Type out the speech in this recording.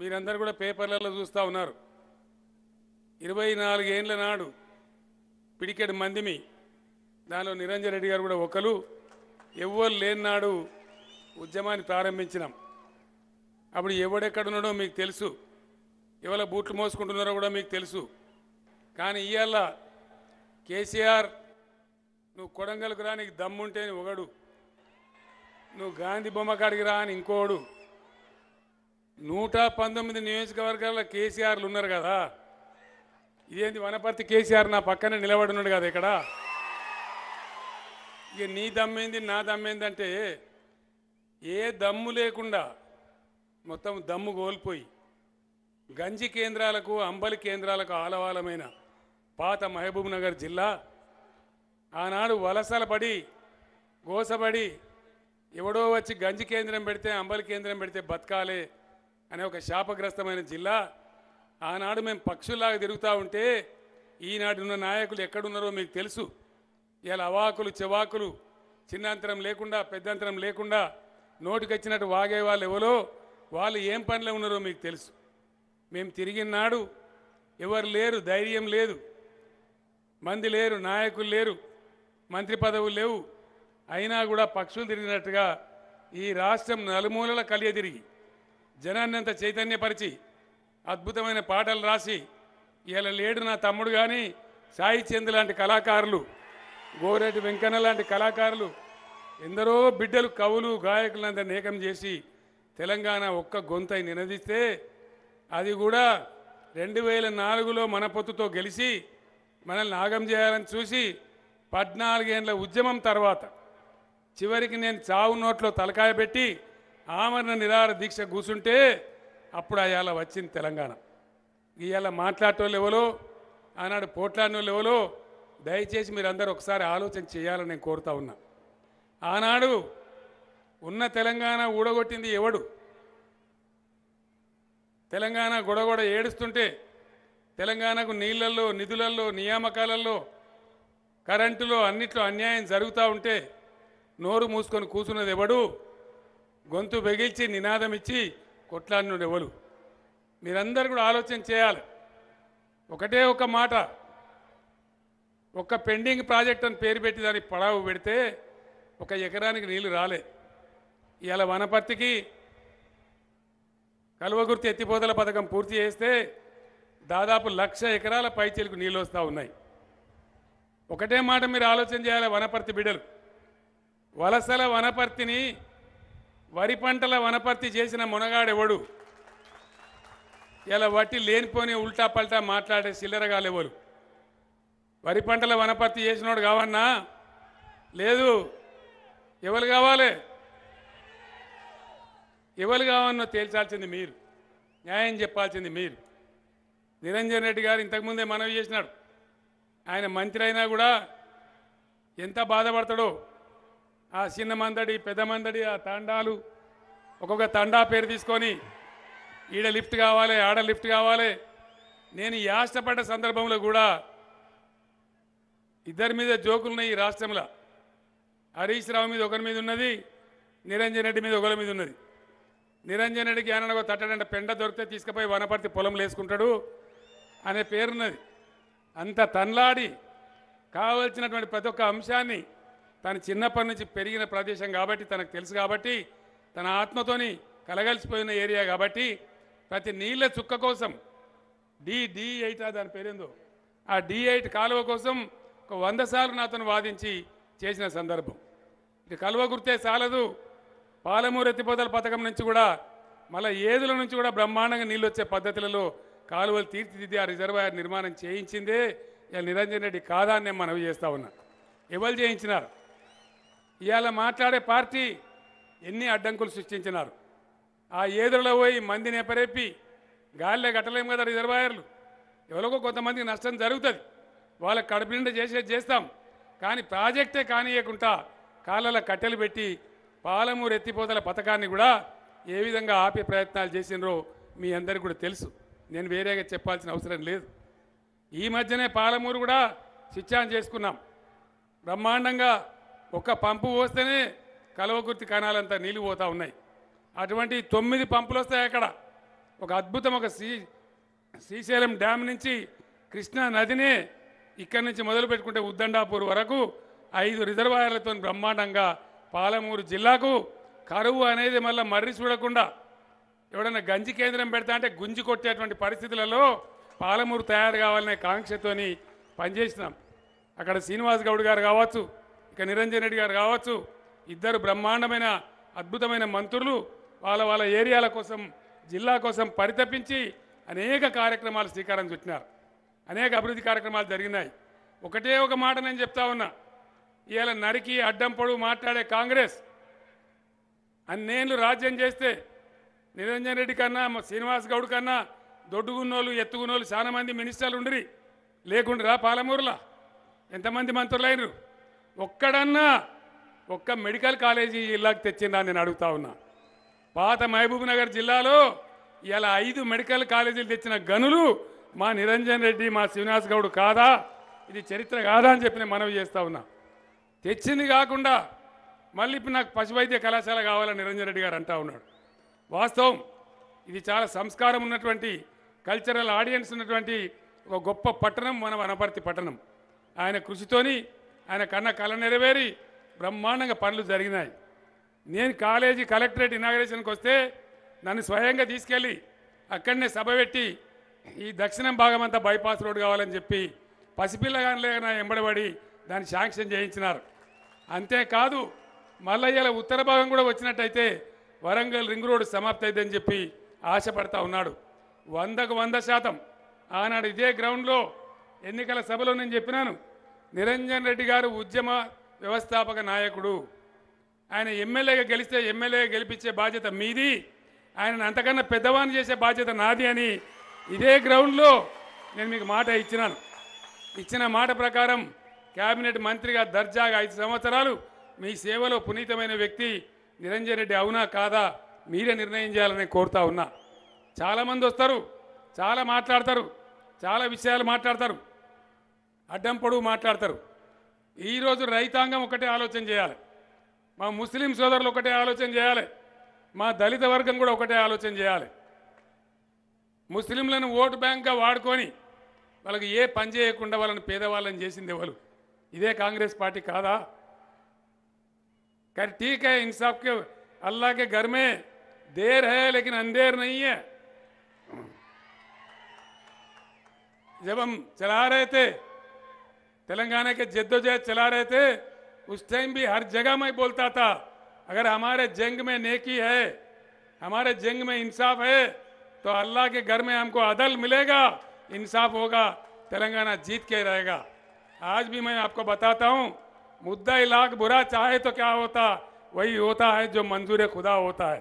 మీరందరూ కూడా పేపర్లలో చూస్తూ ఉన్నారు. ఇరవై నాలుగేండ్ల నాడు పిడికెడు మందిమి దానిలో నిరంజన్ రెడ్డి గారు కూడా ఒకరు. ఎవ్వరు లేని నాడు ఉద్యమాన్ని ప్రారంభించినాం. అప్పుడు ఎవడెక్కడున్నాడో మీకు తెలుసు. ఎవరి బూట్లు మోసుకుంటున్నారో కూడా మీకు తెలుసు. కానీ ఇవాళ కేసీఆర్ నువ్వు కొడంగల్కు రా నీకు దమ్ముంటే ఒకడు. నువ్వు గాంధీ బొమ్మ కాడికి రా అని ఇంకోడు. నూట పంతొమ్మిది నియోజకవర్గాల్లో కేసీఆర్లు ఉన్నారు కదా. ఇదేంటి వనపర్తి కేసీఆర్ నా పక్కనే నిలబడి ఉన్నాడు కదా ఇక్కడ? ఇక నీ దమ్మేంది నా దమ్మేంది అంటే ఏ దమ్ము లేకుండా మొత్తం దమ్ము కోల్పోయి గంజి కేంద్రాలకు అంబలి కేంద్రాలకు ఆలవాలమైన పాత మహబూబ్ నగర్ జిల్లా ఆనాడు వలసల పడి గోసబడి ఎవడో వచ్చి గంజి కేంద్రం పెడితే అంబలి కేంద్రం పెడితే బతకాలే అనే ఒక శాపగ్రస్తమైన జిల్లా. ఆనాడు మేము పక్షుల్లాగా తిరుగుతూ ఉంటే ఈనాడు ఉన్న నాయకులు ఎక్కడున్నారో మీకు తెలుసు. ఇలా అవాకులు చెవాకులు చిన్నంతరం లేకుండా పెద్దంతరం లేకుండా నోటికొచ్చినట్టు వాగే వాళ్ళు ఎవరో వాళ్ళు ఏం పనిలో ఉన్నారో మీకు తెలుసు. మేము తిరిగిన నాడు ఎవరు లేరు ధైర్యం లేదు. మంది లేరు నాయకులు లేరు మంత్రి పదవులు లేవు. అయినా కూడా పక్షులు తిరిగినట్టుగా ఈ రాష్ట్రం నలుమూలల కలియ తిరిగి జనాన్నంత చైతన్యపరిచి అద్భుతమైన పాటలు రాసి ఇలా లేడు నా తమ్ముడు కానీ సాయి చంద్ లాంటి కళాకారులు గోరెడ్డి వెంకన్న లాంటి కళాకారులు ఎందరో బిడ్డలు కవులు గాయకులంతా నేకం చేసి తెలంగాణ ఒక్క గొంతై నినదిస్తే అది కూడా రెండు వేల నాలుగులో మన పొత్తుతో గెలిచి మనల్ని నాగం చేయాలని చూసి పద్నాలుగేండ్ల ఉద్యమం తర్వాత చివరికి నేను చావు నోట్లో తలకాయ పెట్టి ఆమరణ నిరాహార దీక్ష కూర్చుంటే అప్పుడు అయాల వచ్చింది తెలంగాణ. ఇవాళ మాట్లాడటోళ్ళు ఎవరో ఆనాడు పోట్లాడిన వాళ్ళు ఎవరో దయచేసి మీరందరూ ఒకసారి ఆలోచన చేయాలని నేను కోరుతా ఉన్నా. ఆనాడు ఉన్న తెలంగాణ ఊడగొట్టింది ఎవడు? తెలంగాణ గొడగొడ ఏడుస్తుంటే తెలంగాణకు నీళ్ళల్లో నిధులల్లో నియామకాలలో కరెంటులో అన్నిట్లో అన్యాయం జరుగుతూ ఉంటే నోరు మూసుకొని కూర్చున్నది ఎవడు? గొంతు బెగిల్చి నినాదం ఇచ్చి కొట్లాడినోడు ఎవరు? మీరందరూ కూడా ఆలోచన చేయాలి. ఒకటే ఒక మాట. ఒక పెండింగ్ ప్రాజెక్ట్ అని పేరు పెట్టి దానికి పడావు పెడితే ఒక ఎకరానికి నీళ్ళు రాలే. ఇవాళ వనపర్తికి కలువగుర్తి ఎత్తిపోతల పథకం పూర్తి చేస్తే దాదాపు లక్ష ఎకరాల పైచీలకు నీళ్ళు వస్తూ ఉన్నాయి. ఒకటే మాట మీరు ఆలోచన చేయాలి వనపర్తి బిడ్డలు. వలసల వనపర్తిని వరి పంటల వనపర్తి చేసిన మునగాడెవడు? ఇలా వట్టి లేనిపోని ఉల్టా పల్టా మాట్లాడే సిల్లరగాలెవరు వరి పంటల వనపర్తి చేసినోడు కావన్నా? లేదు. ఎవరు కావాలి? ఎవరు కావన్నో తేల్చాల్సింది మీరు. న్యాయం చెప్పాల్సింది మీరు. నిరంజన్ రెడ్డి గారు ఇంతకుముందే మనవి చేసినాడు. ఆయన మంత్రి అయినా కూడా ఎంత బాధపడతాడో ఆ చిన్న మందడి పెద్ద మందడి ఆ తండాలు. ఒక్కొక్క తండా పేరు తీసుకొని ఈడ లిఫ్ట్ కావాలి ఆడ లిఫ్ట్ కావాలి. నేను ఈ ఆశపడ్డ సందర్భంలో కూడా ఇద్దరి మీద జోకులున్నాయి ఈ రాష్ట్రంలో. హరీష్ రావు మీద ఒకరి మీద ఉన్నది నిరంజన్ రెడ్డి మీద ఒకరి మీద ఉన్నది. నిరంజన్ రెడ్డికి ఏమన్నా తట్టడంటే పెండ దొరికితే తీసుకుపోయి వనపర్తి పొలంలో వేసుకుంటాడు అనే పేరున్నది. అంత తన్లాడి కావలసినటువంటి ప్రతి ఒక్క అంశాన్ని తన చిన్నప్పటి నుంచి పెరిగిన ప్రదేశం కాబట్టి తనకు తెలుసు కాబట్టి తన ఆత్మతోని కలగలిసిపోయిన ఏరియా కాబట్టి ప్రతి నీళ్ళ చుక్క కోసం డి డి ఎయిట్ దాని పేరేందో ఆ డి ఎయిట్ కాలువ కోసం ఒక వంద సార్లు నాతో వాదించి చేసిన సందర్భం. ఇది కలువ గుర్తే చాలదు. పాలమూరు ఎత్తిపోతల పథకం నుంచి కూడా మళ్ళీ ఏదుల నుంచి కూడా బ్రహ్మాండంగా నీళ్ళు వచ్చే పద్ధతులలో కాలువలు తీర్చిదిద్ది ఆ రిజర్వాయర్ నిర్మాణం చేయించిందే ఇలా నిరంజన్ రెడ్డి కాదా అని నేను మనవి చేస్తా ఉన్నా. ఎవరు చేయించినారు? ఇవాళ మాట్లాడే పార్టీ ఎన్ని అడ్డంకులు సృష్టించినారు. ఆ ఏదులలో పోయి మందిని ఎపరేపి గాలిలో కట్టలేం కదా రిజర్వాయర్లు. ఎవరికో కొంతమందికి నష్టం జరుగుతుంది. వాళ్ళ కడుపు నిండా చేసేది చేస్తాం. కానీ ప్రాజెక్టే కానియకుండా కాళ్ళలో కట్టెలు పెట్టి పాలమూరు ఎత్తిపోతల పథకాన్ని కూడా ఏ విధంగా ఆపే ప్రయత్నాలు చేసినరో మీ అందరికీ కూడా తెలుసు. నేను వేరేగా చెప్పాల్సిన అవసరం లేదు. ఈ మధ్యనే పాలమూరు కూడా స్విచ్ ఆన్ చేసుకున్నాం. బ్రహ్మాండంగా ఒక్క పంపు పోస్తేనే కలవకుర్తి కణాలంతా నీళ్ళు పోతూ ఉన్నాయి. అటువంటి తొమ్మిది పంపులు వస్తాయి అక్కడ. ఒక అద్భుతం ఒక శ్రీ శ్రీశైలం డ్యామ్ నుంచి కృష్ణా నదినే ఇక్కడి నుంచి మొదలు పెట్టుకుంటే ఉద్దండాపూర్ వరకు ఐదు రిజర్వాయర్లతో బ్రహ్మాండంగా పాలమూరు జిల్లాకు కరువు అనేది మళ్ళీ మర్రి చూడకుండా ఎవడన్నా గంజి కేంద్రం పెడతా అంటే గుంజి కొట్టేటువంటి పరిస్థితులలో పాలమూరు తయారు కావాలనే కాంక్షతోని పనిచేసినాం. అక్కడ శ్రీనివాస్ గౌడ్ గారు కావచ్చు ఇక నిరంజన్ రెడ్డి గారు కావచ్చు ఇద్దరు బ్రహ్మాండమైన అద్భుతమైన మంత్రులు వాళ్ళ వాళ్ళ ఏరియాల కోసం జిల్లా కోసం పరితపించి అనేక కార్యక్రమాలు శ్రీకారం చుట్టినారు. అనేక అభివృద్ధి కార్యక్రమాలు జరిగినాయి. ఒకటే ఒక మాట నేను చెప్తా ఉన్నా. ఇవాళ నరికి అడ్డం పొడుగు మాట్లాడే కాంగ్రెస్ అన్నేళ్ళు రాజ్యం చేస్తే నిరంజన్ రెడ్డి కన్నా శ్రీనివాస్ గౌడ్ కన్నా దొడ్డుగున్నోళ్ళు ఎత్తుగున్నోళ్ళు చాలామంది మినిస్టర్లు ఉండిరి. లేకుండా పాలమూరులా. ఎంతమంది మంత్రులైనరు? ఒక్కడన్నా ఒక్క మెడికల్ కాలేజీ జిల్లాకు తెచ్చిందా నేను అడుగుతా ఉన్నా. పాత మహబూబ్ నగర్ జిల్లాలో ఇలా ఐదు మెడికల్ కాలేజీలు తెచ్చిన గనులు మా నిరంజన్ రెడ్డి మా శ్రీనివాస్ గౌడ్ కాదా? ఇది చరిత్ర కాదా అని చెప్పి నేను మనవి చేస్తా ఉన్నా. తెచ్చింది కాకుండా మళ్ళీ ఇప్పుడు నాకు పశువైద్య కళాశాల కావాలని నిరంజన్ రెడ్డి గారు అంటా ఉన్నాడు. వాస్తవం ఇది చాలా సంస్కారం ఉన్నటువంటి కల్చరల్ ఆడియన్స్ ఉన్నటువంటి ఒక గొప్ప పట్టణం మన వనపర్తి పట్టణం. ఆయన కృషితోని ఆయన కన్న కళ నెరవేరి బ్రహ్మాండంగా పనులు జరిగినాయి. నేను కాలేజీ కలెక్టరేట్ ఇనాగరేషన్కి వస్తే నన్ను స్వయంగా తీసుకెళ్ళి అక్కడనే సభ పెట్టి ఈ దక్షిణం భాగం అంతా బైపాస్ రోడ్ కావాలని చెప్పి పసిపిల్లగానే ఎంబడబడి దాన్ని శాంక్షన్ చేయించినారు. అంతేకాదు మళ్ళీ ఇలా ఉత్తర భాగం కూడా వచ్చినట్టయితే వరంగల్ రింగ్ రోడ్ సమాప్తి అయిందని చెప్పి ఆశపడతా ఉన్నాడు. వందకు వంద శాతం. ఆనాడు ఇదే గ్రౌండ్లో ఎన్నికల సభలో నేను చెప్పినాను. నిరంజన్ రెడ్డి గారు ఉద్యమ వ్యవస్థాపక నాయకుడు. ఆయన ఎమ్మెల్యేగా గెలిస్తే ఎమ్మెల్యేగా గెలిపించే బాధ్యత మీది. ఆయన అంతకన్నా పెద్దవాణి చేసే బాధ్యత నాది అని ఇదే గ్రౌండ్లో నేను మీకు మాట ఇచ్చినాను. ఇచ్చిన మాట ప్రకారం కేబినెట్ మంత్రిగా దర్జాగా ఐదు సంవత్సరాలు మీ సేవలో పునీతమైన వ్యక్తి నిరంజన్ రెడ్డి అవునా కాదా మీరే నిర్ణయం చేయాలని కోరుతా ఉన్నా. చాలామంది వస్తారు చాలా మాట్లాడతారు చాలా విషయాలు మాట్లాడతారు. అడ్డం పొడుగు మాట్లాడతారు ఈరోజు రైతాంగం ఒకటే ఆలోచన చేయాలి మా ముస్లిం సోదరులు ఒకటే ఆలోచన చేయాలి మా దళిత వర్గం కూడా ఒకటే ఆలోచన చేయాలి ముస్లింలను ఓటు బ్యాంక్గా వాడుకొని వాళ్ళకి ఏ పని చేయకుండా వాళ్ళని పేదవాళ్ళని చేసింది ఎవరు ఇదే కాంగ్రెస్ పార్టీ కాదా कर ठीक है इंसाफ के अल्लाह के घर में देर है लेकिन अंधेर नहीं है जब हम चला रहे थे तेलंगाना के जद्दोजहद चला रहे थे, उस टाइम भी हर जगह मैं बोलता था, अगर हमारे जंग में नेकी है, हमारे जंग में इंसाफ है तो अल्लाह के घर में हमको अदल मिलेगा, इंसाफ होगा, तेलंगाना जीत के रहेगा। आज भी मैं आपको बताता हूँ, मुद्दा इलाक बुरा चाहे तो क्या होता, वही होता है जो मंजूर खुदा होता है।